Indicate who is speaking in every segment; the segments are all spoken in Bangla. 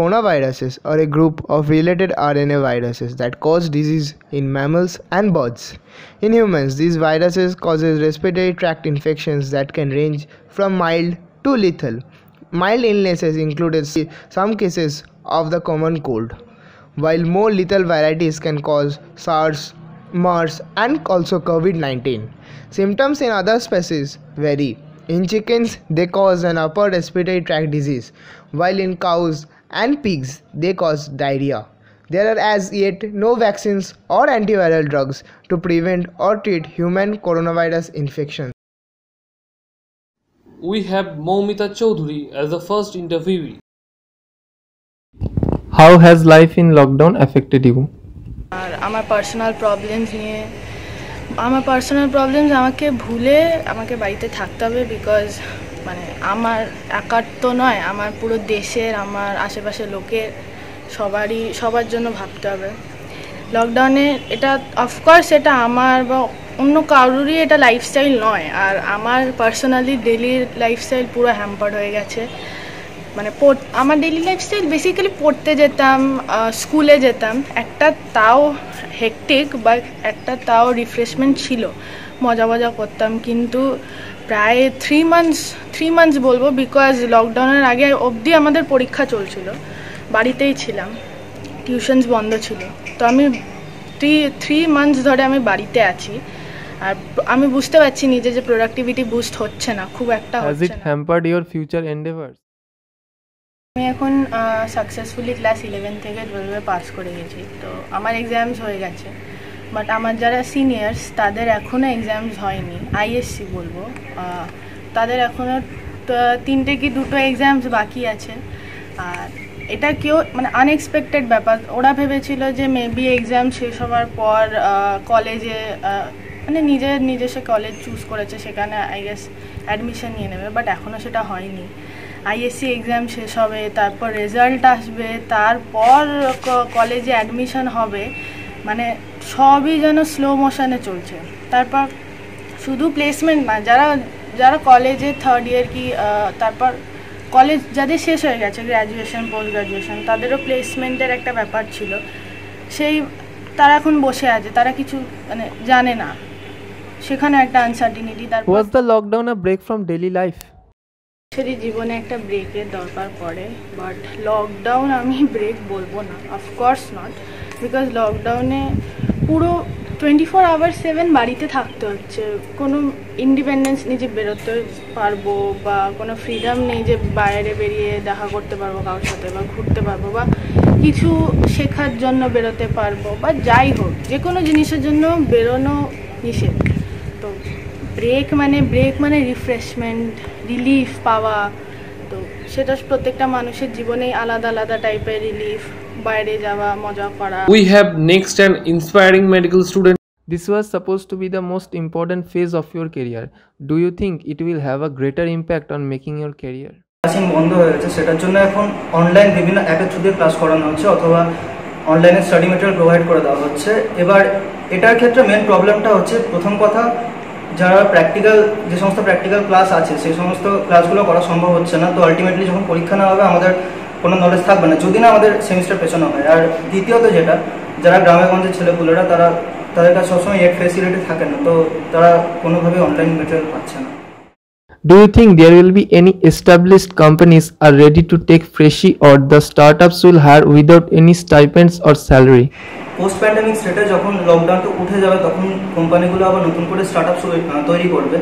Speaker 1: coronaviruses are a group of related RNA viruses that cause disease in mammals and birds. In humans, these viruses causes respiratory tract infections that can range from mild to lethal. Mild illnesses included some cases of the common cold, while more lethal varieties can cause SARS, MERS, and also COVID 19. Symptoms in other species vary. In chickens, they cause an upper respiratory tract disease, while in cows and pigs, they cause diarrhea. There are as yet no vaccines or antiviral drugs to prevent or treat human coronavirus infection.
Speaker 2: We have Moumita Choudhury as the first interviewee.
Speaker 3: How has life in lockdown affected you?
Speaker 4: আর আমার পার্সোনাল প্রবলেমস নিয়ে আমার পার্সোনাল প্রবলেমস আমাকে ভুলে আমাকে বাড়িতে থাকতে হবে বিকজ মানে আমার একার তো নয়, আমার পুরো দেশের, আমার আশেপাশের লোকের, সবারই, সবার জন্য ভাবতে হবে। লকডাউনে এটা অফকোর্স এটা আমার বা অন্য কারোরই এটা লাইফস্টাইল নয়, আর আমার পার্সোনালি ডেলি লাইফস্টাইল পুরো হ্যাম্পার্ড হয়ে গেছে। মানে আমার ডেলি লাইফস্টাইল বেসিক্যালি পড়তে যেতাম স্কুলে যেতাম। একটা তাও হেকটিক বা একটা তাও রিফ্রেশমেন্ট ছিল। মজা মজা করতাম কিন্তু প্রায় থ্রি মান্থস থ্রি মান্থস বলব বিকজ লকডাউনের আগে অবধি আমাদের পরীক্ষা চলছিল। বাড়িতেই ছিলাম। টিউশনস বন্ধ ছিল। তো আমি থ্রি থ্রি মান্থস ধরে আমি বাড়িতে আছি। আর আমি বুঝতে পারছি নিজে যে প্রোডাক্টিভিটি বুস্ট হচ্ছে না খুব একটা
Speaker 3: হচ্ছে না। হ্যাম্পার্ড ইওর ফিউচার এন্ডেভার্স
Speaker 4: আমি এখন সাকসেসফুলি ক্লাস ইলেভেন থেকে টুয়েলভে পাস করে গেছি। তো আমার এক্সামস হয়ে গেছে। বাট আমার যারা সিনিয়র্স তাদের এখনও এক্সামস হয়নি। আইএসসি বলব। তাদের এখনও তিনটে কি দুটো এক্সামস বাকি আছে। আর এটা কেউ মানে আনএক্সপেক্টেড ব্যাপার। ওরা ভেবেছিল যে মেবি এক্সাম শেষ হওয়ার পর কলেজে মানে নিজের নিজস্ব কলেজ চুজ করেছে। সেখানে আই গেস অ্যাডমিশন নিয়ে নেবে। বাট এখনও সেটা হয়নি। আইএসসি এক্সাম শেষ হবে, তারপর রেজাল্ট আসবে, তারপর কলেজে অ্যাডমিশন হবে। মানে সবই যেন স্লো মোশনে চলছে। তারপর শুধু প্লেসমেন্ট না, যারা যারা কলেজে থার্ড ইয়ার কি তারপর কলেজ যাদের শেষ হয়ে গেছে গ্র্যাজুয়েশন পোস্ট গ্র্যাজুয়েশন তাদেরও প্লেসমেন্টের একটা ব্যাপার ছিল। সেই, তারা এখন বসে আছে, তারা কিছু মানে জানে না। সেখানে একটা আনসার্টিনিটি তারপর
Speaker 3: was the lockdown a break from daily life
Speaker 4: সেটি জীবনে একটা ব্রেকের দরকার পড়ে বাট লকডাউন আমি ব্রেক বলব না অফকোর্স নট বিকজ লকডাউনে পুরো টোয়েন্টি ফোর আওয়ার সেভেন বাড়িতে থাকতে হচ্ছে। কোনো ইন্ডিপেন্ডেন্স নিজে বেরোতে পারব বা কোনো ফ্রিডম নেই যে বাইরে বেরিয়ে দেখা করতে পারব কারোর সাথে বা ঘুরতে পারব বা কিছু শেখার জন্য বেরোতে পারব বা যাই হোক, যে কোনো জিনিসের জন্য বেরোনো নিষেধ। তো ব্রেক মানে ব্রেক মানে রিফ্রেশমেন্ট রিলিফ পাওয়া তো সেটা প্রত্যেকটা মানুষের জীবনেই আলাদা আলাদা টাইপের রিলিফ বাইরে যাওয়া মজা করা
Speaker 2: we have next an inspiring medical student
Speaker 3: This was supposed to be the most important phase of your career. Do you think it will have a greater impact on making your career?
Speaker 5: ক্লাসিং বন্ধ হয়ে গেছে সেটার জন্য এখন অনলাইন বিভিন্ন অ্যাপের থ্রু দিয়ে ক্লাস করানো হচ্ছে অথবা অনলাইনে স্টাডি মেটেরিয়াল প্রোভাইড করে দেওয়া হচ্ছে এবার এটার ক্ষেত্রে মেন প্রবলেমটা হচ্ছে প্রথম কথা যারা প্র্যাকটিক্যাল যে সমস্ত প্র্যাকটিক্যাল ক্লাস আছে, সেই সমস্ত ক্লাসগুলো করা সম্ভব হচ্ছে না। তো আলটিমেটলি যখন পরীক্ষা না হবে, আমাদের কোনো নলেজ থাকবে না। যদি না আমাদের সেমিস্টার পেছানো হয়। আর দ্বিতীয়ত যেটা, যারা গ্রামে গঞ্জের ছেলেপুলেরা, তারা তাদের কাছে সবসময় নেট ফেসিলিটি থাকে না। তো তারা কোনোভাবে অনলাইন মেটেরিয়াল পাচ্ছে না।
Speaker 3: Do you think there will be any established companies are ready to take freshie or the startups will hire without any stipends or salary?
Speaker 5: Post pandemic স্টেটে যখন লকডাউনটা উঠে যাবে, তখন কোম্পানিগুলো আবার নতুন করে স্টার্ট আপ তৈরি করবে।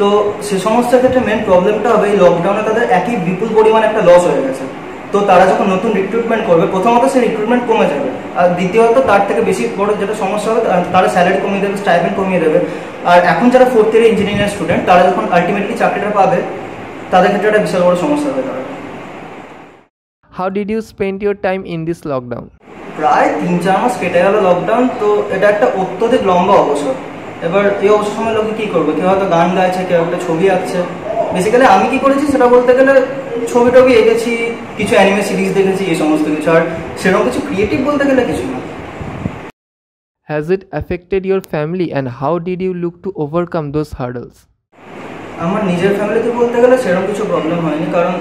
Speaker 5: তো সে সমস্ত ক্ষেত্রে মেন প্রবলেমটা হবে, এই লকডাউনে তাদের একই বিপুল পরিমাণ একটা লস হয়ে গেছে। তো তারা যখন নতুন রিক্রুটমেন্ট করবে, প্রথমত সেই রিক্রুটমেন্ট কমে যাবে। আর দ্বিতীয়ত, তার থেকে বেশি বড় যেটা সমস্যা হবে, তারা স্যালারি কমিয়ে দেবে স্টাইপেন্ড কমিয়ে দেবে। আর এখন যারা ফোর্থ ইয়ার ইঞ্জিনিয়ারিং স্টুডেন্ট তারা যখন আলটিমেটলি চাকরিটা পাবে, তাদের ক্ষেত্রে একটা বিশাল বড় সমস্যা হবে তারা।
Speaker 3: How did you spend your time in this lockdown?
Speaker 5: প্রায় তিন চার মাস কেটে গেল লকডাউন তো এটা একটা অত্যধিক লম্বা অবসর। এবার এই অবসর সময় লোকে কি করবে? কেউ হয়তো গান গাইছে কেউ একটা ছবি আঁকছে। বেসিক্যালি আমি কি করেছি সেটা বলতে গেলে ছবি টবি এঁকেছি কিছু অ্যানিমে সিরিজ দেখেছি এই সমস্ত কিছু। আর সেরকম কিছু ক্রিয়েটিভ বলতে গেলে কিছু না।
Speaker 3: Has it affected your family and how did you look to overcome those hurdles?
Speaker 5: আমার নিজের ফ্যামিলিতে বলতে গেলে সেরকম কিছু প্রবলেম হয়নি কারণ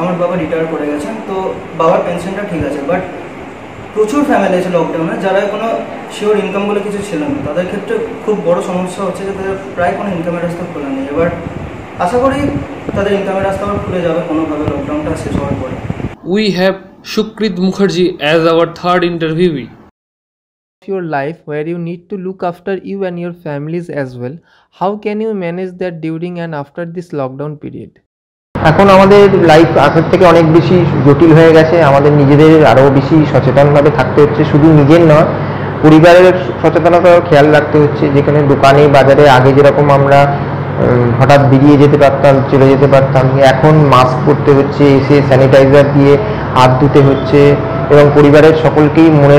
Speaker 5: আমার বাবা রিটায়ার করে গেছেন তো বাবার পেনশনটা ঠিক আছে। বাট প্রচুর ফ্যামিলি আছে লকডাউনে যারা কোনো শিওর ইনকাম বলে কিছু ছিল না। তাদের ক্ষেত্রে খুব বড় সমস্যা হচ্ছে যে তাদের প্রায় কোনো ইনকামের রাস্তা খোলা নেই। এবার আশা করি তাদের ইনকামের রাস্তা আবার খুলে যাবে কোনোভাবে লকডাউনটা শেষ হওয়ার পরে।
Speaker 2: We have Sukrit Mukherjee as our third interview
Speaker 3: your life where you need to look after you and your families as well. How can you manage that during and after this lockdown period?
Speaker 6: এখন আমাদের লাইফ আগের থেকে অনেক বেশি জটিল হয়ে গেছে। আমাদের নিজেদের আরও বেশি সচেতনভাবে থাকতে হচ্ছে। শুধু নিজের নয়, পরিবারের সচেতনতার খেয়াল রাখতে হচ্ছে। যেখানে দোকানে, বাজারে আগে যেরকম আমরা হঠাৎ বেরিয়ে যেতে পারতাম, চলে যেতে পারতাম। এখন মাস্ক পরতে হচ্ছে, এসে স্যানিটাইজার দিয়ে হাত ধুতে হচ্ছে এবং পরিবারের সকলকেই মনে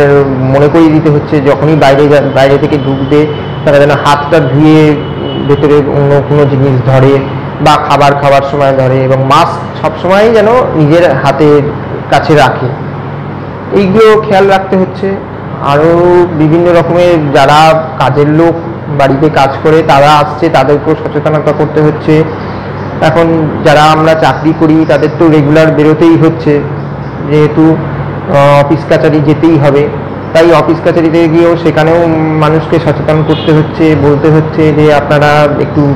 Speaker 6: মনে করিয়ে দিতে হচ্ছে। যখনই বাইরে বাইরে থেকে ঢুকবে, তারা যেন হাতটা ধুয়ে ভেতরে অন্য কোনো জিনিস ধরে। বা খাবার খাওয়ার সময় ধরে এবং মাস্ক সবসময়ই যেন নিজের হাতের কাছে রাখে। এইগুলো খেয়াল রাখতে হচ্ছে। আরও বিভিন্ন রকমের যারা কাজের লোক বাড়িতে কাজ করে, তারা আসছে তাদেরকেও সচেতনতা করতে হচ্ছে। এখন যারা আমরা চাকরি করি, তাদের তো রেগুলার বেরোতেই হচ্ছে। যেহেতু অফিস কাছারি যেতেই হবে। তাই অফিস কাছারিতে গিয়েও সেখানেও মানুষকে সচেতন করতে হচ্ছে, বলতে হচ্ছে যে আপনারা একটু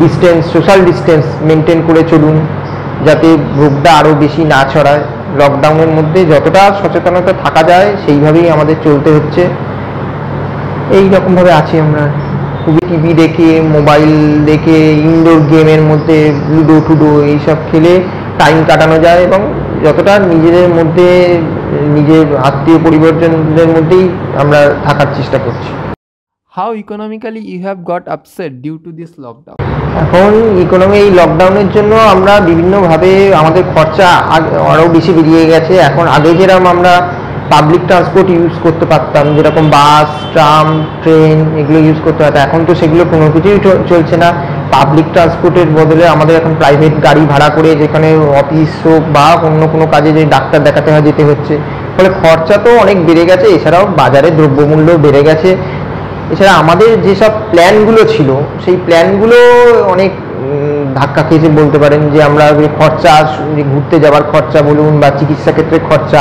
Speaker 6: ডিস্টেন্স সোশ্যাল ডিস্টেন্স মেনটেন করে চলুন, যাতে রোগটা আরও বেশি না ছড়ায়। লকডাউনের মধ্যে যতটা সচেতনতা থাকা যায়, সেইভাবেই আমাদের চলতে হচ্ছে। এই রকমভাবে আছি আমরা। খুবই টিভি দেখে মোবাইল দেখে ইনডোর গেমের মধ্যে লুডো টুডো এইসব খেলে টাইম কাটানো যায় এবং যতটা নিজেদের মধ্যে, নিজের আত্মীয় পরিবর্তনদের মধ্যেই আমরা থাকার চেষ্টা করছি।
Speaker 3: How economically you have got upset due to this lockdown
Speaker 6: এখন ইকোনমি এই লকডাউনের জন্য আমরা বিভিন্নভাবে আমাদের খরচা আরও বেশি বেরিয়ে গেছে। এখন আগে যেরকম আমরা পাবলিক ট্রান্সপোর্ট ইউজ করতে পারতাম, যেরকম বাস ট্রাম ট্রেন এগুলো ইউজ করতে পারতাম, এখন তো সেগুলো কোনো কিছুই চলছে না। পাবলিক ট্রান্সপোর্টের বদলে আমাদের এখন প্রাইভেট গাড়ি ভাড়া করে যেখানে অফিস হোক বা অন্য কোনো কাজে যে ডাক্তার দেখাতে হয় যেতে হচ্ছে। ফলে খরচা তো অনেক বেড়ে গেছে, এছাড়াও বাজারে দ্রব্যমূল্য বেড়ে গেছে। এছাড়া আমাদের যেসব প্ল্যানগুলো ছিল, সেই প্ল্যানগুলো অনেক ধাক্কা খেয়েছে বলতে পারেন যে আমরা খরচা ঘুরতে যাওয়ার খরচা বলুন বা চিকিৎসা ক্ষেত্রে খরচা,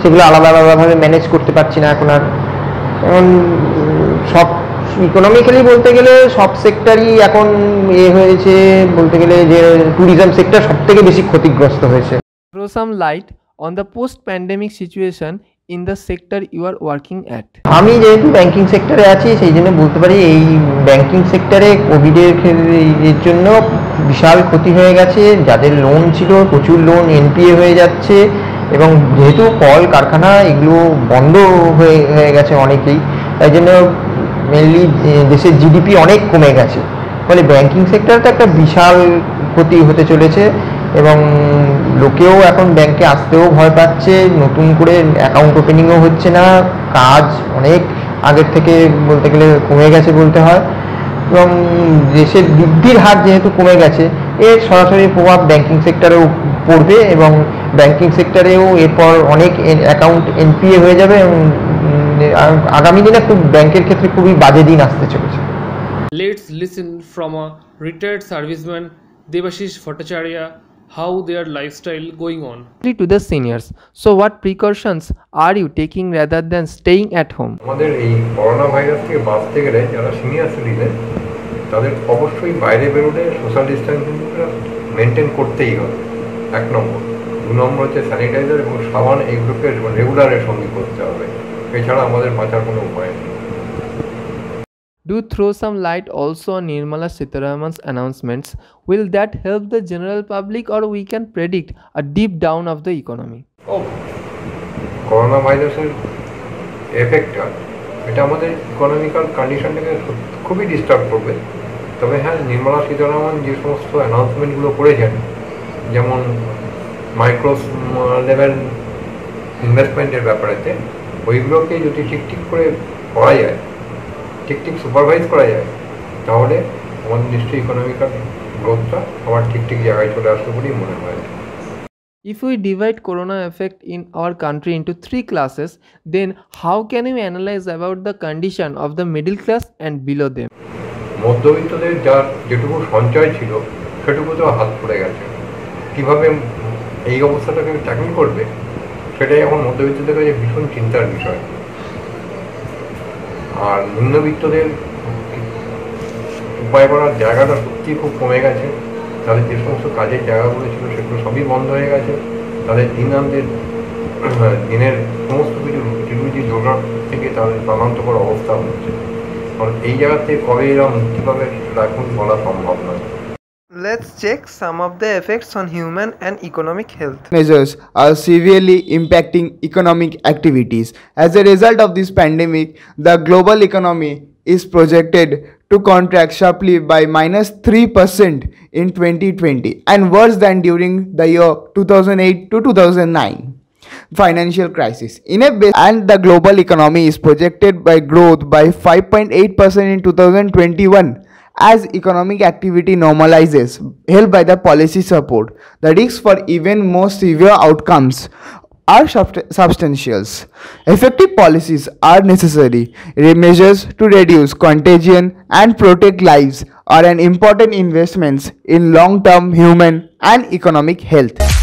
Speaker 6: সেগুলো আলাদা আলাদাভাবে ম্যানেজ করতে পারছি না এখন আর। সব ইকোনমিক্যালি বলতে গেলে সব সেক্টরই এখন এ হয়েছে, বলতে গেলে যে ট্যুরিজম সেক্টর সব থেকে বেশি ক্ষতিগ্রস্ত হয়েছে।
Speaker 3: On the post pandemic situation in the sector you are working at?
Speaker 6: আমি যেহেতু ব্যাংকিং সেক্টরে আছি, সেই জন্য বলতে পারি এই ব্যাংকিং সেক্টরে কোভিডের এর জন্য বিশাল ক্ষতি হয়ে গেছে। যাদের লোন ছিল, প্রচুর লোন এনপিএ হয়ে যাচ্ছে এবং যেহেতু কল, কারখানা এগুলো বন্ধ হয়ে হয়ে গেছে অনেকেই, তাই জন্য মেনলি দেশের জিডিপি অনেক কমে গেছে। ফলে ব্যাংকিং সেক্টরটা একটা বিশাল ক্ষতি হতে চলেছে এবং লোকেও এখন ব্যাংকে আসতেও ভয় পাচ্ছে, নতুন করে অ্যাকাউন্ট ওপেনিংও হচ্ছে না, কাজ অনেক আগের থেকে বলতে গেলে কমে গেছে বলতে হয়। এবং দেশের বৃদ্ধির হার যেহেতু কমে গেছে, এর সরাসরি প্রভাব ব্যাংকিং সেক্টরেও পড়বে এবং ব্যাংকিং সেক্টরেও এরপর অনেক অ্যাকাউন্ট এনপিএ হয়ে যাবে এবং আগামী দিনে খুব ব্যাংকের ক্ষেত্রে খুবই বাজে দিন আসতে চলেছে।
Speaker 2: Let's listen from a retired serviceman, Devashish Bhattacharya how their lifestyle going on.
Speaker 3: to the seniors. So what precautions are you taking rather than staying at home?
Speaker 7: আমাদের এই করোনা ভাইরাস থেকে বাঁচতে গেলে যারা সিনিয়র সিটিজেন তাদের অবশ্যই বাইরে বেরোলে সোশ্যাল ডিস্টেন্সিংটা মেনটেন করতেই হবে। এক নম্বর। দু নম্বর হচ্ছে স্যানিটাইজার এবং সাবান এইগুলোকে রেগুলারের সঙ্গে করতে হবে। এছাড়া আমাদের বাঁচার কোনো উপায় নেই।
Speaker 3: Do throw some light also on Nirmala Sitharaman's announcements. Will that help the general public or we can predict a deep down of the economy?
Speaker 7: Corona ভাইরাসের এফেক্টটা এটা আমাদের ইকোনমিক্যাল কন্ডিশনটাকে খুবই ডিস্টার্ব করবে তবে হ্যাঁ নির্মলা সীতারামন যে সমস্ত অ্যানাউন্সমেন্টগুলো করেছেন, যেমন মাইক্রো লেভেল ইনভেস্টমেন্টের ব্যাপারেতে, ওইগুলোকে যদি ঠিক ঠিক করে করা যায় ঠিক ঠিক সুপারভাইজ করা যায় তাহলে আমাদের নিশ্চয়ই ইকোনমিক্যাল গ্রোথটা আবার ঠিক ঠিক জায়গায় চলে আসবে বলেই মনে হয়।
Speaker 3: If we divide corona effect in our country into three classes, then how can we analyze about the condition of the middle class and below them?
Speaker 7: মধ্যবিত্তদের যার যেটুকু সঞ্চয় ছিল সেটুকু তো হাত পড়ে গেছে। কীভাবে এই অবস্থাটাকে ট্যাকেল করবে সেটাই এখন মধ্যবিত্তদের কাছে ভীষণ চিন্তার বিষয়। আর নিম্নবিত্তদের উপায় করার জায়গাটা সত্যিই খুব কমে গেছে। তাদের যে সমস্ত কাজের জায়গাগুলো ছিল সেগুলো সবই বন্ধ হয়ে গেছে। তাদের দিনামদের দিনের সমস্ত কিছু রুটি জোগাড় থেকে তাদের প্রাণান্তকর অবস্থা হচ্ছে। কারণ এই জায়গাতে কবে এরা মুক্তি পাবে সেটা এখন বলা সম্ভব নয়।
Speaker 3: Let's check some of the effects on human and economic health.
Speaker 1: measures are severely impacting economic activities. As a result of this pandemic, the global economy is projected to contract sharply by minus 3% in 2020 and worse than during the year 2008 to 2009 financial crisis in a base and the global economy is projected by growth by 5.8% in 2021 as economic activity normalizes helped by the policy support the risks for even more severe outcomes are subst- substantial effective policies are necessary. Re- measures to reduce contagion and protect lives are an important investments in long term human and economic health